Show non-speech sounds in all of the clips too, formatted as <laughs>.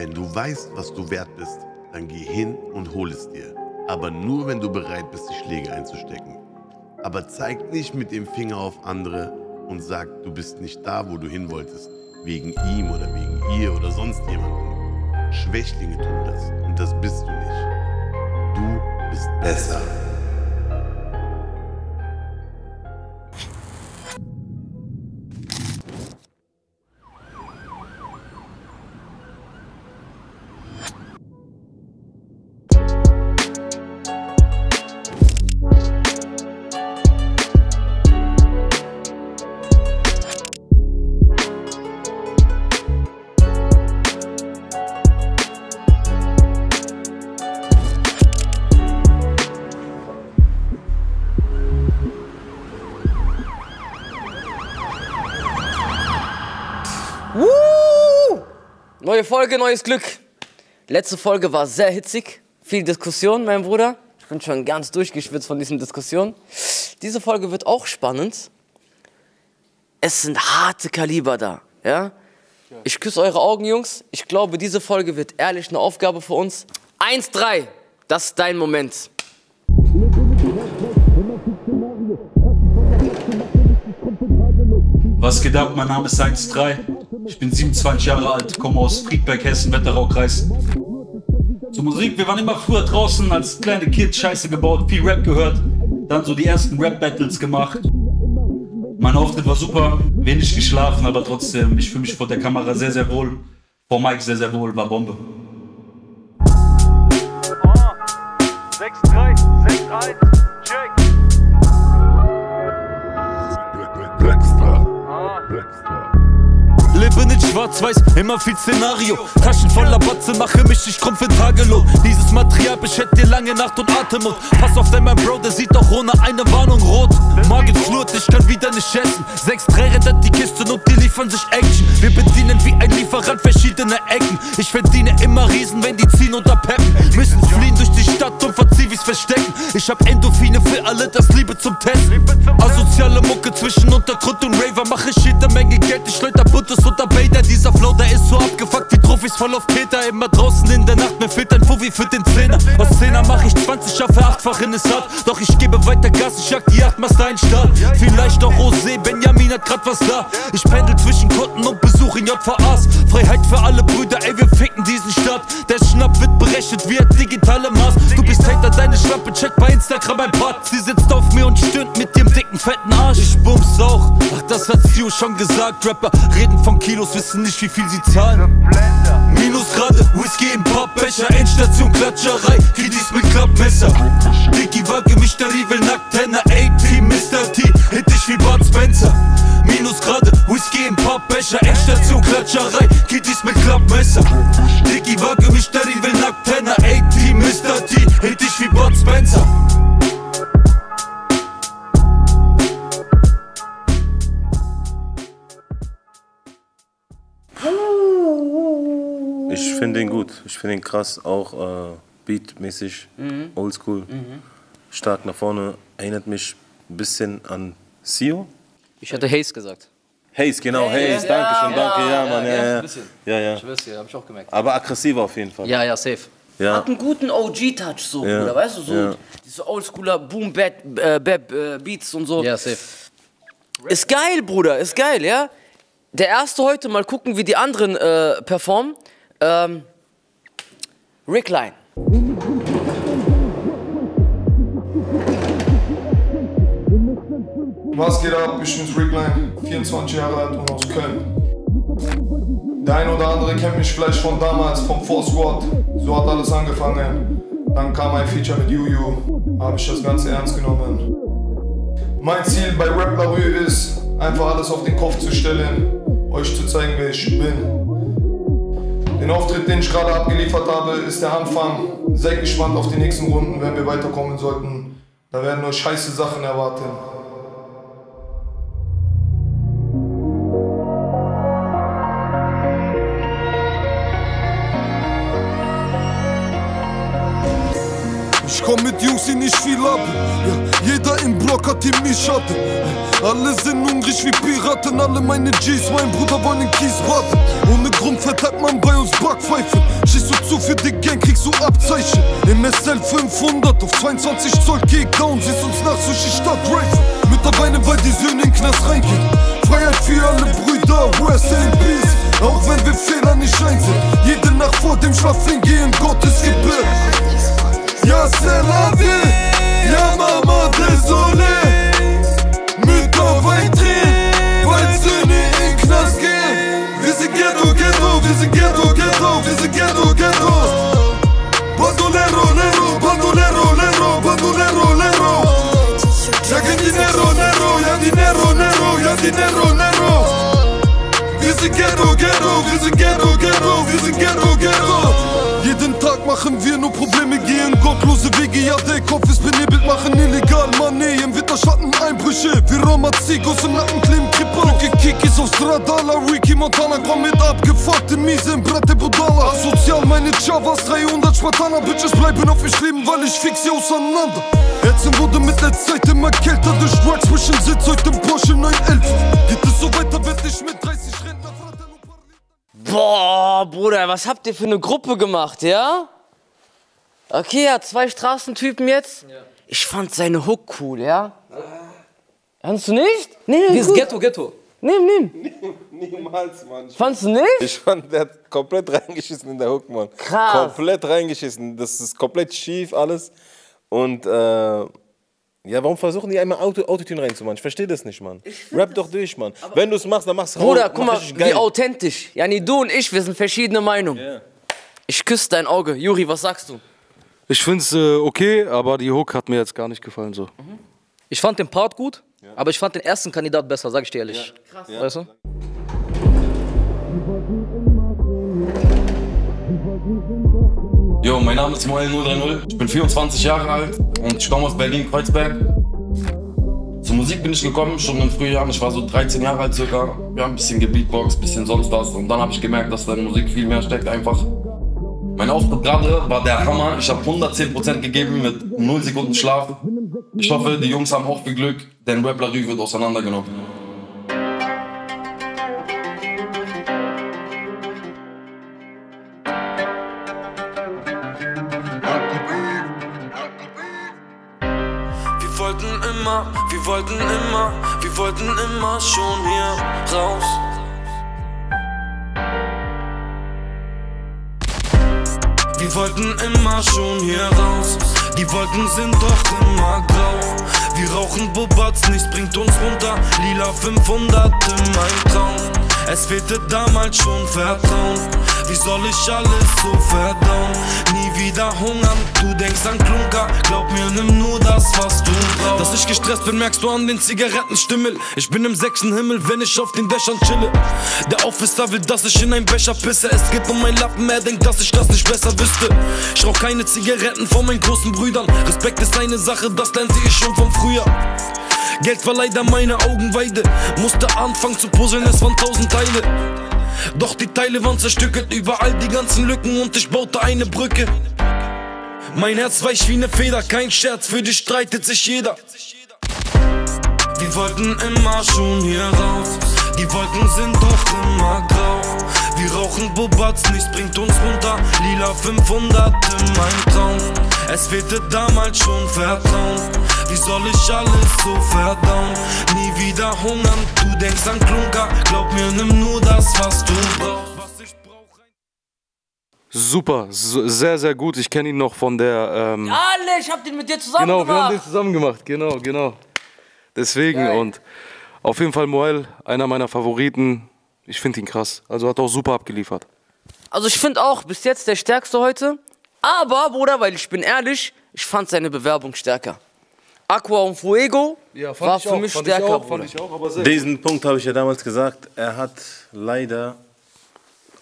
Wenn du weißt, was du wert bist, dann geh hin und hol es dir. Aber nur, wenn du bereit bist, die Schläge einzustecken. Aber zeig nicht mit dem Finger auf andere und sag, du bist nicht da, wo du hin wolltest. Wegen ihm oder wegen ihr oder sonst jemandem. Schwächlinge tun das und das bist du nicht. Du bist besser. Folge, neues Glück. Letzte Folge war sehr hitzig. Viel Diskussion, mein Bruder. Ich bin schon ganz durchgeschwitzt von diesen Diskussionen. Diese Folge wird auch spannend. Es sind harte Kaliber da. Ja? Ich küsse eure Augen, Jungs. Ich glaube, diese Folge wird ehrlich eine Aufgabe für uns. 1-3. Das ist dein Moment. Was geht ab? Mein Name ist 13. Ich bin 27 Jahre alt, komme aus Friedberg, Hessen, Wetteraukreis. Zur Musik, wir waren immer früher draußen als kleine Kids, Scheiße gebaut, viel Rap gehört, dann so die ersten Rap-Battles gemacht. Mein Auftritt war super, wenig geschlafen, aber trotzdem, ich fühle mich vor der Kamera sehr, sehr wohl. Vor Mike sehr, sehr wohl, war Bombe. 6-3, 6-1, schwarz-weiß, immer viel Szenario. Taschen voller Batze, mache mich nicht krumm für Tagelohn. Dieses Material beschädigt dir lange Nacht und Atemnot. Pass auf, denn mein Bro, der sieht auch ohne eine Warnung rot. Magen schnurrt, ich kann wieder nicht essen. Sechs drei rennt die Kiste und die liefern sich Action. Wir bedienen wie ein Lieferant verschiedene Ecken. Ich verdiene immer Riesen, wenn die ziehen und abpeppen. Müssen fliehen durch die Stadt und vor Zivis verstecken. Ich hab Endorphine für alle, das Liebe zum Testen. Asoziale Mucke zwischen Untergrund und Raver. Mache ich jede Menge Geld, ich schleuder Buntes unter Bader. Dieser Flow, der ist so abgefuckt wie Trophys voll auf Peter. Immer draußen in der Nacht, mir fehlt ein Fuffi für den Zehner. Aus Zehner mach ich 20, schaffe achtfach in es hart. Doch ich gebe weiter Gas, ich jag die Achtmaster ein Start. Vielleicht auch Rosé, Benjamin hat grad was da. Ich pendel zwischen Kunden und Besuch in JVAs. Freiheit für alle Brüder, ey, wir Berechnet wie ein digitale Maß. Du bist Hater, deine Schlampe, check bei Instagram ein Part. Sie sitzt auf mir und stöhnt mit dem dicken, fetten Arsch. Ich bums auch, ach, das hat Stu schon gesagt. Rapper reden von Kilos, wissen nicht, wie viel sie zahlen. Minusgrade, Whisky im Pappbecher, Endstation, Klatscherei, Kiddies mit Klappmesser. Dicky war gemischter Rivel, nackt, Tenner, AP, Mr. T, hit dich wie Bud Spencer. Minusgrade, Whisky im Pappbecher, Endstation, Klatscherei, Kiddies mit Klappmesser. Dicky war gemischter Rivel, nackt, Ich finde ihn gut. Ich finde ihn krass, auch äh, beatmäßig, oldschool, stark nach vorne. Erinnert mich ein bisschen an Sio. Ich hätte Haze gesagt. Hayes, genau, Hayes, danke schön, danke, ja, Mann, ja, ja. ein bisschen. ja, ja. Ich weiß ja, hab ich auch gemerkt. Aber aggressiver auf jeden Fall. Ja, ja, safe. Ja. Hat einen guten OG-Touch so, Ja. Bruder, weißt du, so Ja. diese Oldschooler Boom Bap äh, Bap, äh, Beats und so. Ja, safe. Ist geil, Bruder, ist geil, ja. Der erste heute, mal gucken, wie die anderen äh, performen. Ähm, Rickline. Was geht ab? Ich bin's Rickline, 24 Jahre alt und aus Köln. Der ein oder andere kennt mich vielleicht von damals, vom Four Squad. So hat alles angefangen. Dann kam ein Feature mit Juju, habe ich das Ganze ernst genommen. Mein Ziel bei Rap La Rue ist, einfach alles auf den Kopf zu stellen, euch zu zeigen, wer ich bin. Den Auftritt, den ich gerade abgeliefert habe, ist der Anfang. Seid gespannt auf die nächsten Runden, wenn wir weiterkommen sollten. Da werden euch scheiße Sachen erwarten. Komm mit Jungs, die nicht viel ab. Ja, jeder im Block hat die Mischate. Alle sind hungrig wie Piraten, alle meine Gs, mein Bruder wollen Kies baden. Ohne Grund verteilt man bei uns Backpfeifen. Schießt du zu für die Gang, kriegst du Abzeichen. Im SL 500 auf 22 Zoll Kickdown, siehst uns nach Sushi Stadt Rave. Mittlerweile, weil die Söhne in Knast reingehen. Freiheit für alle Brüder, rest in peace. Auch wenn wir Fehler nicht einsehen. Jede Nacht vor dem Schlafen gehen, Gottes Gebet. Ja, c'est la vie. Ja, Mama, désolé. Mütter weint Tränen, weil Söhne in Knast gehen. Wir sind Ghetto, Ghetto, wir sind Ghetto, Ghetto, wir sind Ghetto, Ghetto. Bandolero, Lero, Bandolero, Lero, Bandolero, Lero. Ja, kein Dinero, Nero, ja, Dinero, Nero, ja, Dinero, Nero. Wir sind Ghetto, Ghetto, wir sind Ghetto, Ghetto, wir sind Ghetto, Ghetto. Jeden Tag machen wir nur Probleme, gottlose Wege, ja der Kopf ist benebelt, machen illegal Money im Winterschatten Einbrüche. Wir Roma Zigos im Nacken kleben Kipper. Rücke Kikis auf Stradala, Ricky Montana, komm mit abgefuckten Miese im Brette Budala. Asozial meine Chavas, 300 Spartaner, Bitches bleiben auf mich leben, weil ich fix sie auseinander. Herzen wurde mit der Zeit immer kälter, durch Drugs zwischen Sitz heute im Porsche 911. Geht es so weiter, werd ich mit 30 Rentner Boah, Bruder, was habt ihr für eine Gruppe gemacht, ja? Okay, ja, zwei Straßentypen jetzt. Ich fand seine Hook cool, ja? Fandst du nicht? Nee, ist gut. Ghetto, Ghetto? Nimm, nimm. <laughs> Niemals, Mann. Fandst du nicht? Ich fand, der hat komplett reingeschissen in der Hook, Mann. Krass. Komplett reingeschissen. Das ist komplett schief alles. Und äh, ja, warum versuchen die einmal Auto, Autotune reinzumachen? Ich verstehe das nicht, Mann. Rap doch durch, Mann. Wenn du es machst, dann mach's raus. Bruder, guck mal, wie authentisch. Jani, du und ich, wir sind verschiedene Meinungen. Ich küsse dein Auge. Juri, was sagst du? Ich find's äh, okay, aber die Hook hat mir jetzt gar nicht gefallen so. Ich fand den Part gut, aber ich fand den ersten Kandidat besser, sag ich dir ehrlich. Weißt du? Jo, mein Name ist Moel 030. Ich bin 24 Jahre alt und ich komme aus Berlin-Kreuzberg. Zur Musik bin ich gekommen, schon in frühen Jahren. Ich war so 13 Jahre alt circa. Wir haben ein bisschen gebeatboxt, ein bisschen sonst was. Und dann habe ich gemerkt, dass da in Musik viel mehr steckt einfach. Mein Auftritt gerade war der Hammer. Ich habe 110% gegeben mit 0 Sekunden Schlaf. Ich hoffe, die Jungs haben auch viel Glück, denn Rappler Rue wird auseinandergenommen. Wir wollten immer, wir wollten immer, wir wollten immer schon hier raus. Wir wollten immer schon hier raus. Die Wolken sind doch immer grau. Wir rauchen Bobats, nichts bringt uns runter. Lila 500 in meinem Traum. Es fehlte damals schon Vertrauen. Wie soll ich alles so verdauen? Nie wieder hungern, du denkst an Klunker. Glaub mir, nimm nur das, was du brauchst. Dass ich gestresst bin, merkst du an den Zigarettenstimmel. Ich bin im sechsten Himmel, wenn ich auf den Dächern chille. Der Officer will, dass ich in einen Becher pisse. Es geht um mein Lappen, er denkt, dass ich das nicht besser wüsste. Ich rauch keine Zigaretten von meinen großen Brüdern. Respekt ist eine Sache, das lernte ich schon von früher. Geld war leider meine Augenweide. Musste anfangen zu puzzeln, es waren tausend Teile. Doch die Teile waren zerstückelt, überall die ganzen Lücken und ich baute eine Brücke. Mein Herz weich wie ne Feder, kein Scherz, für dich streitet sich jeder. Wir wollten immer schon hier raus, die Wolken sind doch immer grau. Wir rauchen Bobats, nichts bringt uns runter, lila 500 in meinem Traum. Es fehlte damals schon Vertrauen, wie soll ich alles so verdauen? Nie wieder hungern, du denkst an Klunker, glaub mir, nimm nur das, was du brauchst. Super, sehr, sehr gut. Ich kenne ihn noch von der. Ähm, Alle, ich hab den mit dir zusammen genau, wir haben gemacht. den zusammen gemacht, genau, genau. Deswegen und auf jeden Fall Moel, einer meiner Favoriten. Ich finde ihn krass. Also hat auch super abgeliefert. Also ich finde auch bis jetzt der stärkste heute. Aber, Bruder, weil ich bin ehrlich, ich fand seine Bewerbung stärker. Aqua und Fuego war für mich stärker, auch, aber sehr. Diesen Punkt habe ich ja damals gesagt. Er hat leider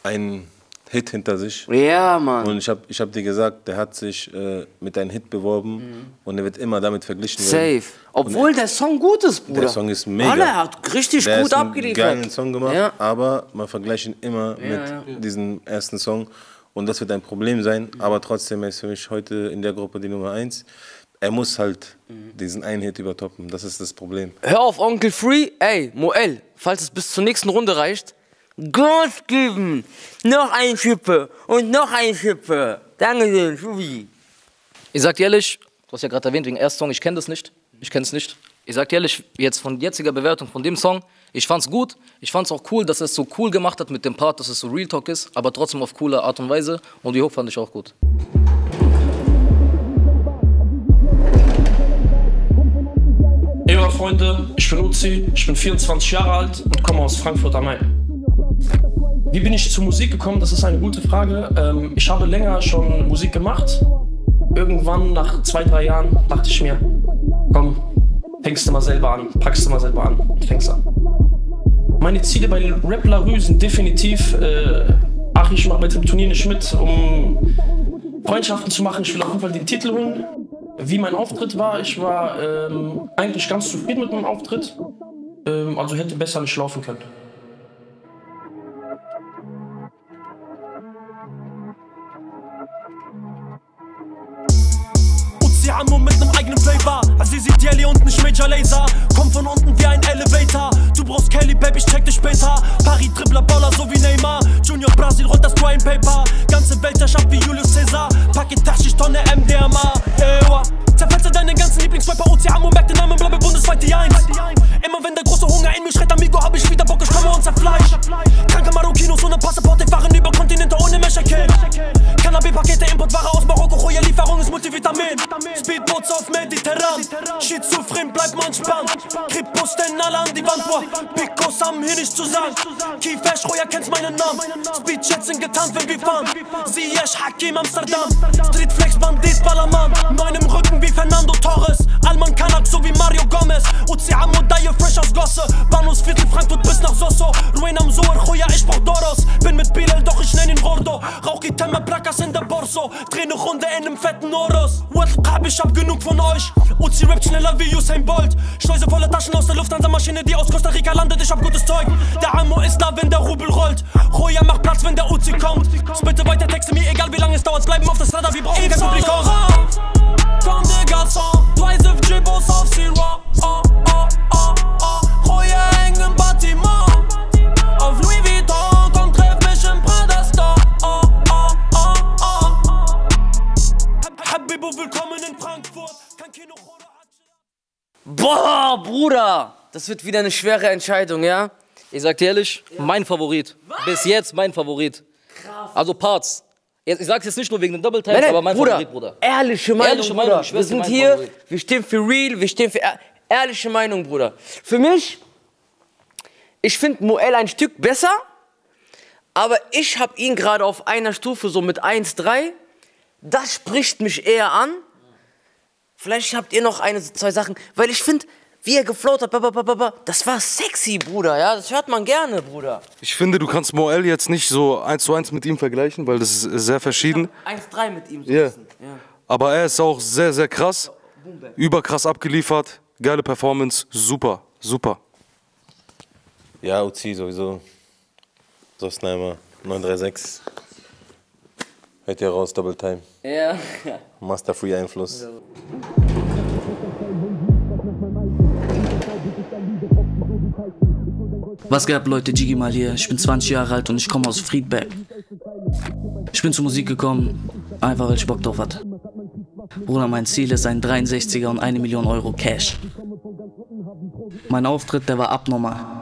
einen Hit hinter sich. Ja, Mann. Und ich habe ich hab dir gesagt, der hat sich äh, mit einem Hit beworben und er wird immer damit verglichen werden. Safe. Obwohl der Song gut ist, Bruder. Der Song ist mega. Er hat richtig der gut abgeliefert. geilen Song gemacht, Ja. aber man vergleicht ihn immer Ja, mit diesem ersten Song. Und das wird ein Problem sein, aber trotzdem er ist für mich heute in der Gruppe die Nummer eins. Er muss halt diesen einen Hit übertoppen, das ist das Problem. Hör auf, Onkel Free. Ey, Moel, falls es bis zur nächsten Runde reicht, Gas geben. Noch ein Schippe und noch ein Schippe. Dankeschön, Schubi. Ich sag dir ehrlich, du hast ja gerade erwähnt wegen ersten Song, ich kenne das nicht. Ich kenne es nicht. Ich sag dir ehrlich, jetzt von jetziger Bewertung von dem Song, ich fand's gut. Ich fand's auch cool, dass er es so cool gemacht hat mit dem Part, dass es so Real Talk ist, aber trotzdem auf coole Art und Weise. Und die Hook fand ich auch gut. Ey, Freunde, ich bin Uzi, ich bin 24 Jahre alt und komme aus Frankfurt am Main. Wie bin ich zur Musik gekommen? Das ist eine gute Frage. Ähm, ich habe länger schon Musik gemacht. Irgendwann nach zwei, drei Jahren dachte ich mir, komm, fängst du mal selber an, packst du mal selber an und fängst an. Meine Ziele bei Rap La Rue sind definitiv, äh, ach, ich mache bei dem Turnier nicht mit, um Freundschaften zu machen. Ich will auf jeden Fall den Titel holen. Wie mein Auftritt war, ich war ähm, eigentlich ganz zufrieden mit meinem Auftritt. Ähm, also hätte besser nicht laufen können. Und nicht Major Laser. Komm von unten wie ein Elevator. Du brauchst Kelly, Baby, ich check dich später. Paris, Dribbler, Baller, so wie Neymar. Junior Brasil rollt das Crime Paper. Ganze Welt herrschaft wie Julius Caesar. Paket Tasche, Tonne MDMA. Ewa. Zerfetze deinen ganzen Lieblingsrapper Ozeano, merk den Namen, bleibe bundesweit die Eins. Immer wenn der große Hunger in mir schreit, Amigo, hab ich wieder Bock, ich komme und zerfleisch. Kranke Marokkinos ohne Passaporte fahren über mal entspannt. Kriposten alle an die Wand, boah. Picos haben hier nichts zu sagen. Kiefersch, Roya kennst meinen Namen. Speedjets sind getarnt, wenn wir fahren. Ziyech, Hakim, Amsterdam. Streetflex, Bandit, Ballermann. Neun im Rücken wie Fernando Torres. Alman Kanak, so wie Mario Gomez. Ozeamo, Daye, fresh aus Gosse. Bahnhofsviertel, Frankfurt bis nach Sosso. Ruin am Soer, Roya, ich brauch Doros. Bin mit Bilal, doch ich nenn ihn Gordo. Rauch die Temme, Placas in der Borso. Dreh ne Runde in nem fetten Oros. Welcome, ich hab genug von euch. Uzi rappt schneller wie Usain Bolt. Schleuse volle Taschen aus der Lufthansa-Maschine, die aus Costa Rica landet. Ich hab gutes Zeug. Der Amo ist da, wenn der Rubel rollt. Roya macht Platz, wenn der Uzi kommt. Spitte weiter Texte, mir egal wie lange es dauert. Bleiben auf das Radar, wir brauchen kein Publikum. Comme des garçons, Twice of Jibbos auf Zero. Oh, oh, oh, oh. Roya im Bâtiment. Boah, Bruder, das wird wieder eine schwere Entscheidung, ja? Ich sag dir ehrlich, mein Favorit. Bis jetzt mein Favorit. Also Parts. Ich sag's jetzt nicht nur wegen den Double Times, aber mein Bruder, Favorit, Bruder. Ehrliche Meinung, Ehrliche Bruder. Meinung, ich wir sind hier, Favorit. wir stehen für real, wir stehen für ehr- ehrliche Meinung, Bruder. Für mich, ich finde Moel ein Stück besser, aber ich habe ihn gerade auf einer Stufe so mit 1,3. Das spricht mich eher an. Vielleicht habt ihr noch eine, zwei Sachen, weil ich finde, wie er geflowt hat, das war sexy, Bruder, ja, das hört man gerne, Bruder. Ich finde, du kannst Moel jetzt nicht so eins zu eins mit ihm vergleichen, weil das ist sehr verschieden. 1,3 mit ihm so bisschen, ja. Aber er ist auch sehr, sehr krass. Überkrass abgeliefert. Geile Performance. Super, super. Ja, Uzi sowieso. So Sniper, 936. Hört ihr raus, Double Time. Ja. Master Free Einfluss. Was geht ab, Leute? Jiggy mal hier. Ich bin 20 Jahre alt und ich komme aus Friedberg. Ich bin zur Musik gekommen, einfach weil ich Bock drauf hatte. Bruder, mein Ziel ist ein 63er und eine Million Euro Cash. Mein Auftritt, der war abnormal.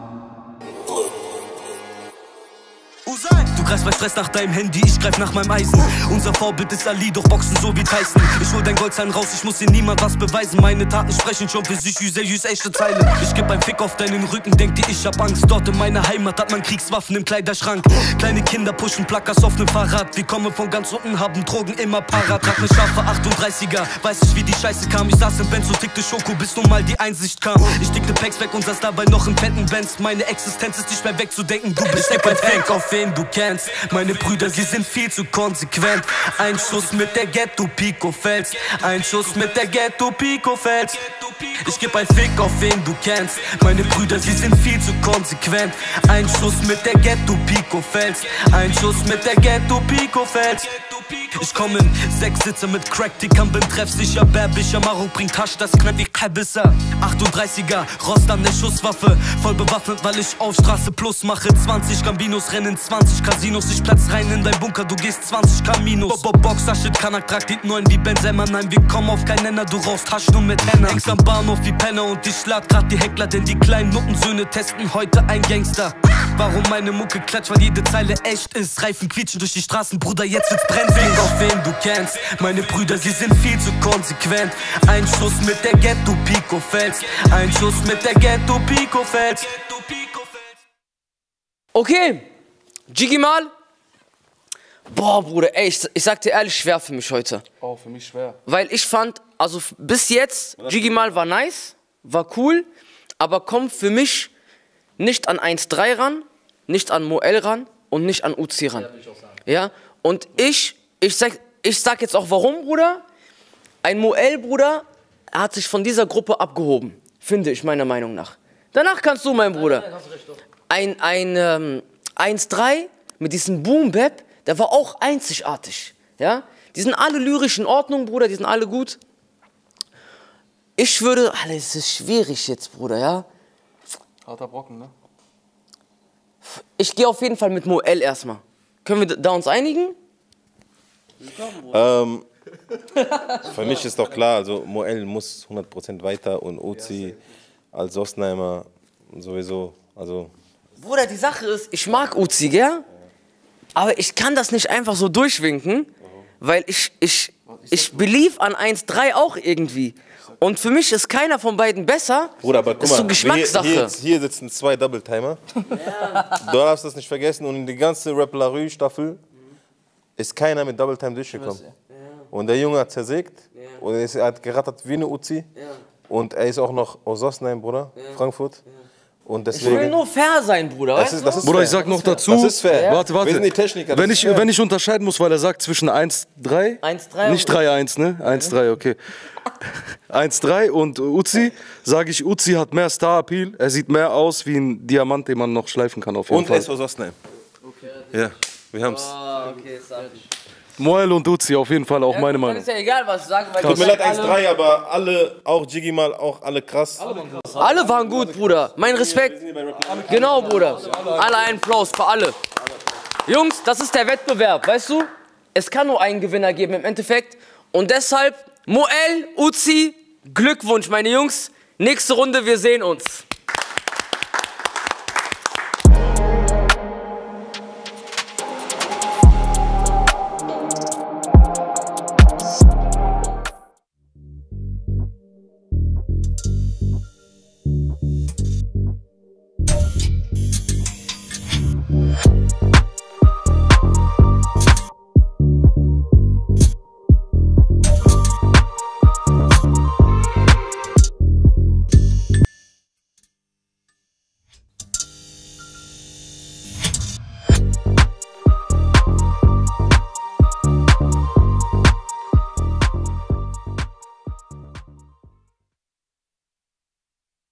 Greifst bei Stress nach deinem Handy, ich greif nach meinem Eisen. Unser Vorbild ist Ali, doch boxen so wie Tyson. Ich hol dein Goldzahn raus, ich muss dir niemand was beweisen. Meine Taten sprechen schon für sich, seriös echte Zeilen. Ich geb ein Fick auf deinen Rücken, denk dir, ich hab Angst. Dort in meiner Heimat hat man Kriegswaffen im Kleiderschrank. Kleine Kinder pushen Plackers auf nem Fahrrad. Wir kommen von ganz unten, haben Drogen immer parat. Trag ne scharfe 38er, weiß nicht wie die Scheiße kam. Ich saß im Benz und tickte Schoko, bis nun mal die Einsicht kam. Ich tickte Packs weg und saß dabei noch im fetten Benz. Meine Existenz ist nicht mehr wegzudenken, du bist ich ein Tank, auf wen du kennst. Meine Brüder, sie sind viel zu konsequent. Ein Schuss mit der Ghetto Pico fällt. Ein Schuss mit der Ghetto Pico fällt. Ich geb ein Fick auf wen du kennst. Meine Brüder, sie sind viel zu konsequent. Ein Schuss mit der Ghetto Pico Fels. Ein Schuss mit der Ghetto Pico Fels. Ich komm in sechs Sitze mit Crack-Tickern, bin treffsicher, bärbicher Marok bringt Tasch, das knallt wie Kalbisser 38er, Rost an der Schusswaffe. Voll bewaffnet, weil ich auf Straße Plus mache. 20 Gambinos, rennen 20 Casinos. Ich platz rein in dein Bunker, du gehst 20 Caminos. Bob Boxer, Shit, Kanak, trag die neuen wie Benzema Nein, wir kommen auf keinen Nenner, du rauchst Hasch nur mit Henner. Hängst am Bahnhof wie Penner und ich lad grad die Heckler Denn die kleinen Nuttensöhne testen heute ein Gangster. Warum meine Mucke klatscht, weil jede Zeile echt ist? Reifen quietschen durch die Straßen, Bruder, jetzt wird's Fick auf wen du kennst Meine Brüder, sie sind viel zu konsequent Ein Schuss mit der Ghetto Pico Fels Ein Schuss mit der Ghetto Pico Fels Okay, Jiggy mal. Boah, Bruder, ey, ich, ich sag dir ehrlich, schwer für mich heute. Oh, für mich schwer. Weil ich fand, also bis jetzt, Jiggy mal war nice, war cool, aber kommt für mich nicht an 1-3 ran, nicht an Moel ran und nicht an Uzi ran. Ja, und ich, ich sag, ich sag jetzt auch warum, Bruder. Ein Moel, Bruder, hat sich von dieser Gruppe abgehoben, finde ich meiner Meinung nach. Danach kannst du, mein Bruder. Ein, ein ähm, 1-3 mit diesem Boom-Bap, der war auch einzigartig. Ja? Die sind alle lyrisch in Ordnung, Bruder, die sind alle gut. Ich würde, Alter, es ist schwierig jetzt, Bruder, ja. Harter Brocken, ne? Ich gehe auf jeden Fall mit Moel erstmal. Können wir da uns einigen? Ähm, für mich ist doch klar, also Moel muss 100% weiter und Uzi als Sosnheimer sowieso. Also Bruder, die Sache ist, ich mag Uzi, gell? Aber ich kann das nicht einfach so durchwinken, weil ich, ich, ich belief an 1-3 auch irgendwie. Und für mich ist keiner von beiden besser. Bruder, aber guck ist mal, so hier, Geschmackssache. hier, hier sitzen zwei Double-Timer. Du darfst das nicht vergessen und in die ganze Rap La Rue Staffel ist keiner mit Double-Time durchgekommen. Und der Junge hat zersägt und er, ist, er hat gerattert wie eine Uzi. Und er ist auch noch aus Sossenheim, Bruder, Frankfurt. Und Ich will deswegen. nur fair sein, Bruder. Das ist- das ist Bruder, fair. ich sag noch dazu. Das ist fair. Warte, warte. Wir sind die Techniker, Wenn ich, fair. wenn ich unterscheiden muss, weil er sagt zwischen 1-3. 1-3 Nicht 3-1, ne? 1-3, okay. 1-3 und Uzi, <laughs> sage ich, Uzi hat mehr Star-Appeal. Er sieht mehr aus wie ein Diamant, den man noch schleifen kann auf jeden Und Fall. er ist aus Sossenheim. Ja, wir haben's. Ah, okay, sag ich. Moel und Uzi auf jeden Fall auch meine Dann Meinung. ist ja egal, was ich sage, weil Tut mir leid, alle- 1-3, aber alle, auch Jiggy mal, auch alle krass. Alle waren gut, Bruder. Mein Respekt. Genau, Bruder. Alle einen Applaus für alle. Jungs, das ist der Wettbewerb, weißt du? Es kann nur einen Gewinner geben im Endeffekt. Und deshalb, Moel, Uzi, Glückwunsch, meine Jungs. Nächste Runde, wir sehen uns.